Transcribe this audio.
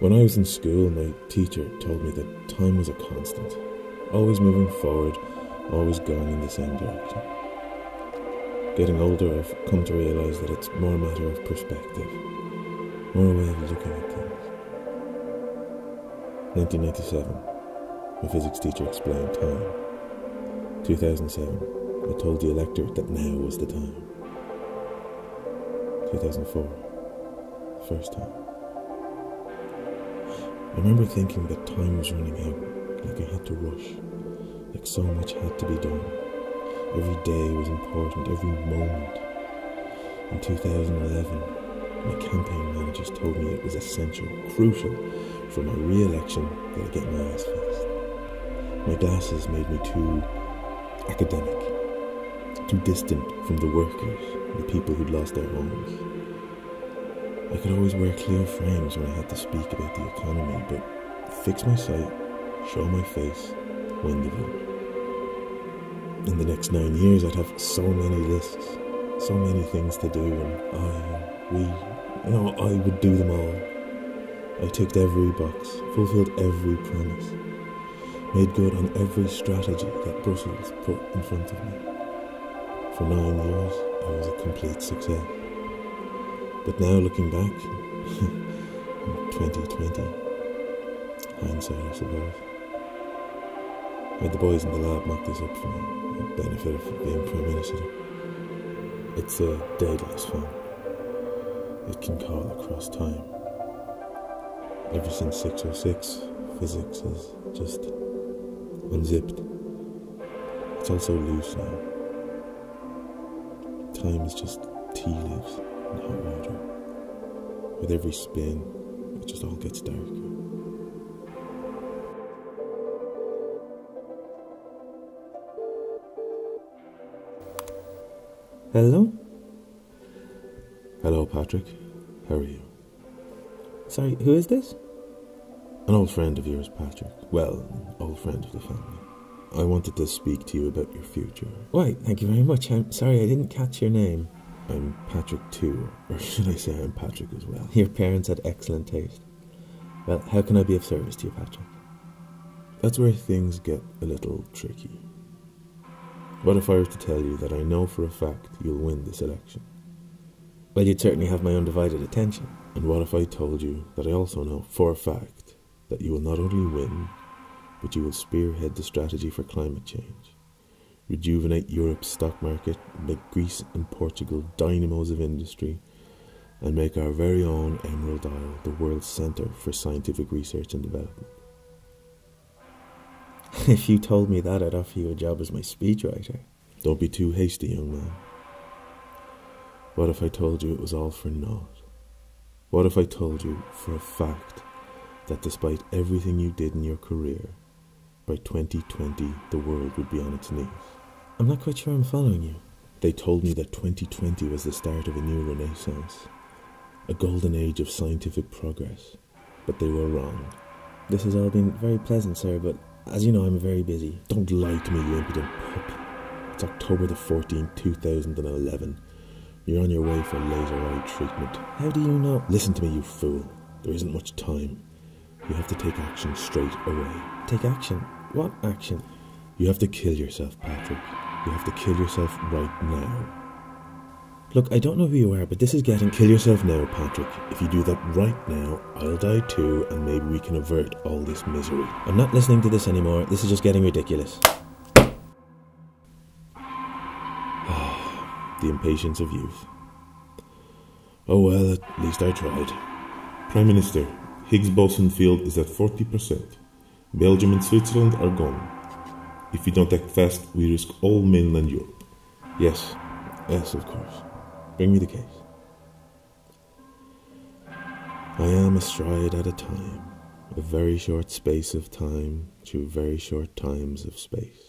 When I was in school, my teacher told me that time was a constant, always moving forward, always going in the same direction. Getting older, I've come to realise that it's more a matter of perspective, more a way of looking at things. 1997, my physics teacher explained time. 2007, I told the electorate that now was the time. 2004, first time. I remember thinking that time was running out, like I had to rush, like so much had to be done. Every day was important, every moment. In 2011, my campaign managers told me it was essential, crucial for my re election that I get my ass fixed. My glasses made me too academic, too distant from the workers, the people who'd lost their homes. I could always wear clear frames when I had to speak about the economy, but fix my sight, show my face, win the vote. In the next nine years, I'd have so many lists, so many things to do, and I, we, you know, I would do them all. I ticked every box, fulfilled every promise, made good on every strategy that Brussels put in front of me. For nine years, I was a complete success. But now looking back, 2020, hindsight, I suppose. I had the boys in the lab mock this up for me, the benefit of being Prime Minister. It's a daedalus phone. It can call across time. Ever since 606, physics has just unzipped. It's also loose now. Time is just tea leaves hot water. With every spin, it just all gets darker. Hello? Hello, Patrick. How are you? Sorry, who is this? An old friend of yours, Patrick. Well, an old friend of the family. I wanted to speak to you about your future. Why, thank you very much. I'm sorry I didn't catch your name. I'm Patrick too, or should I say I'm Patrick as well? Your parents had excellent taste. Well, how can I be of service to you, Patrick? That's where things get a little tricky. What if I were to tell you that I know for a fact you'll win this election? Well, you'd certainly have my undivided attention. And what if I told you that I also know for a fact that you will not only win, but you will spearhead the strategy for climate change? Rejuvenate Europe's stock market, make Greece and Portugal dynamos of industry, and make our very own Emerald Isle the world's centre for scientific research and development. if you told me that, I'd offer you a job as my speechwriter. Don't be too hasty, young man. What if I told you it was all for naught? What if I told you for a fact that despite everything you did in your career, by 2020 the world would be on its knees? I'm not quite sure I'm following you. They told me that 2020 was the start of a new renaissance, a golden age of scientific progress, but they were wrong. This has all been very pleasant, sir, but as you know, I'm very busy. Don't lie to me, you impudent pup. It's October the 14th, 2011. You're on your way for laser eye treatment. How do you know? Listen to me, you fool. There isn't much time. You have to take action straight away. Take action? What action? You have to kill yourself, Patrick. You have to kill yourself right now. Look, I don't know who you are, but this is getting. Kill yourself now, Patrick. If you do that right now, I'll die too, and maybe we can avert all this misery. I'm not listening to this anymore. This is just getting ridiculous. the impatience of youth. Oh well, at least I tried. Prime Minister, Higgs boson field is at 40%. Belgium and Switzerland are gone. If we don't act fast, we risk all mainland Europe. Yes, yes, of course. Bring me the case. I am a stride at a time, a very short space of time through very short times of space.